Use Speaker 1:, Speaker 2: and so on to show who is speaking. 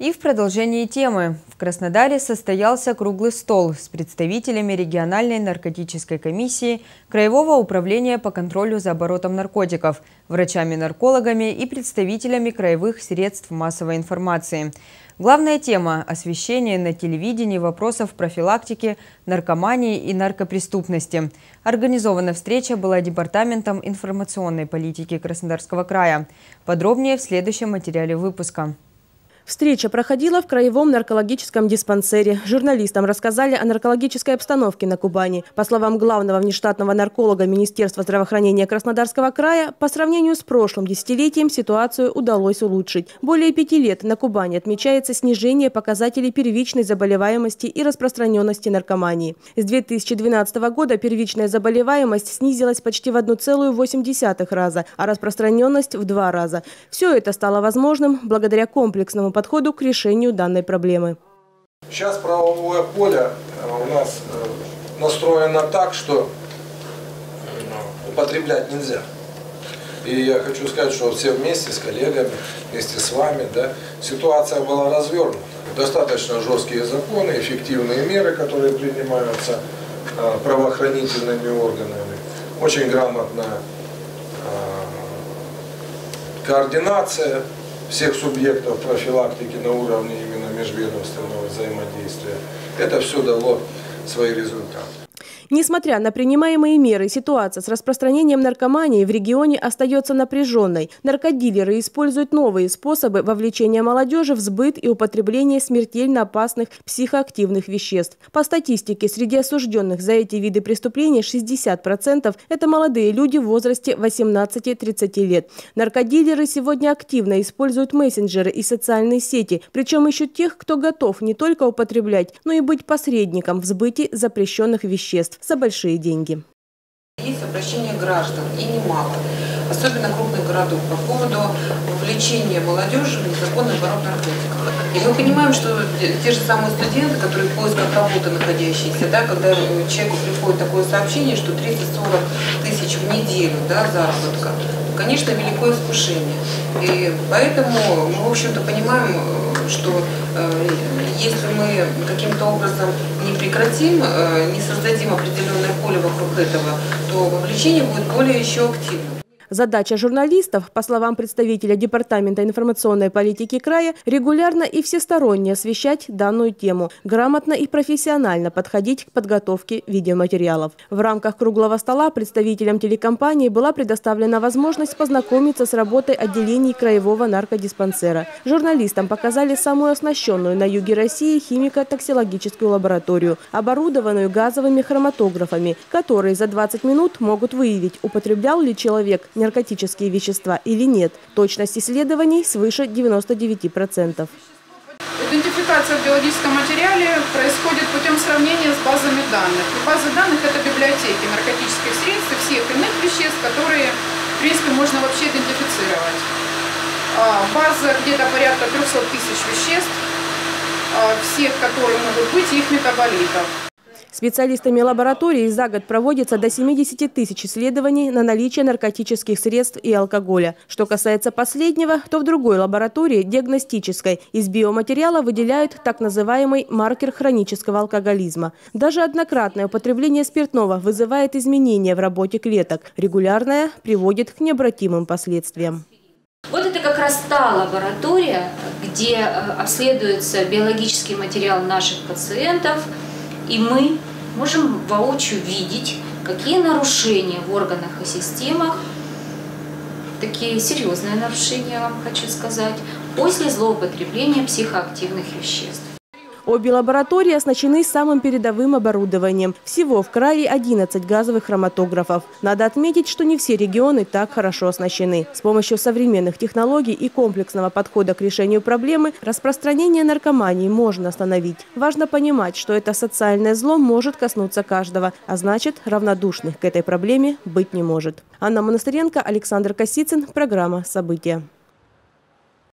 Speaker 1: И в продолжении темы. В Краснодаре состоялся круглый стол с представителями региональной наркотической комиссии, Краевого управления по контролю за оборотом наркотиков, врачами-наркологами и представителями краевых средств массовой информации. Главная тема – освещение на телевидении вопросов профилактики, наркомании и наркопреступности. Организована встреча была Департаментом информационной политики Краснодарского края. Подробнее в следующем материале выпуска.
Speaker 2: Встреча проходила в Краевом наркологическом диспансере. Журналистам рассказали о наркологической обстановке на Кубани. По словам главного внештатного нарколога Министерства здравоохранения Краснодарского края, по сравнению с прошлым десятилетием ситуацию удалось улучшить. Более пяти лет на Кубани отмечается снижение показателей первичной заболеваемости и распространенности наркомании. С 2012 года первичная заболеваемость снизилась почти в 1,8 раза, а распространенность в два раза. Все это стало возможным благодаря комплексному к решению данной проблемы.
Speaker 3: Сейчас правовое поле э, у нас э, настроено так, что э, употреблять нельзя. И я хочу сказать, что все вместе с коллегами, вместе с вами, да, ситуация была развернута. Достаточно жесткие законы, эффективные меры, которые принимаются правоохранительными органами. Очень грамотная координация всех субъектов профилактики на уровне именно межведомственного взаимодействия. Это все дало свои результаты.
Speaker 2: Несмотря на принимаемые меры, ситуация с распространением наркомании в регионе остается напряженной. Наркодилеры используют новые способы вовлечения молодежи в сбыт и употребление смертельно опасных психоактивных веществ. По статистике, среди осужденных за эти виды преступлений 60% – это молодые люди в возрасте 18-30 лет. Наркодилеры сегодня активно используют мессенджеры и социальные сети, причем ищут тех, кто готов не только употреблять, но и быть посредником в сбыте запрещенных веществ за большие деньги.
Speaker 4: Есть обращение граждан, и немало, особенно крупных городов, по поводу вовлечения молодежи в незаконный оборот наркотиков. И мы понимаем, что те же самые студенты, которые в поисках работы находящиеся, да, когда человеку приходит такое сообщение, что 30-40 тысяч в неделю да, заработка, конечно, великое искушение. И поэтому мы, в общем-то, понимаем, что э, если мы каким-то образом не прекратим, э, не создадим определенное поле вокруг этого, то вовлечение будет более еще активным.
Speaker 2: Задача журналистов, по словам представителя Департамента информационной политики края, регулярно и всесторонне освещать данную тему, грамотно и профессионально подходить к подготовке видеоматериалов. В рамках круглого стола представителям телекомпании была предоставлена возможность познакомиться с работой отделений краевого наркодиспансера. Журналистам показали самую оснащенную на юге России химико-токсилогическую лабораторию, оборудованную газовыми хроматографами, которые за 20 минут могут выявить, употреблял ли человек наркотические вещества или нет. Точность исследований свыше 99%.
Speaker 5: Идентификация в биологическом материале происходит путем сравнения с базами данных. И базы данных – это библиотеки наркотических средств и всех иных веществ, которые, в принципе, можно вообще идентифицировать. А, база где-то порядка 300 тысяч веществ, а, всех, которые могут быть, их метаболитов.
Speaker 2: Специалистами лаборатории за год проводится до 70 тысяч исследований на наличие наркотических средств и алкоголя. Что касается последнего, то в другой лаборатории, диагностической, из биоматериала выделяют так называемый маркер хронического алкоголизма. Даже однократное употребление спиртного вызывает изменения в работе клеток. Регулярное приводит к необратимым последствиям.
Speaker 6: Вот это как раз та лаборатория, где э, обследуется биологический материал наших пациентов – и мы можем воочию видеть, какие нарушения в органах и системах, такие серьезные нарушения, я вам хочу сказать, после злоупотребления психоактивных веществ.
Speaker 2: Обе лаборатории оснащены самым передовым оборудованием. Всего в крае 11 газовых хроматографов. Надо отметить, что не все регионы так хорошо оснащены. С помощью современных технологий и комплексного подхода к решению проблемы распространение наркомании можно остановить. Важно понимать, что это социальное зло может коснуться каждого, а значит, равнодушных к этой проблеме быть не может. Анна Монастыренко, Александр Косицын. Программа «События».